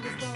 understand.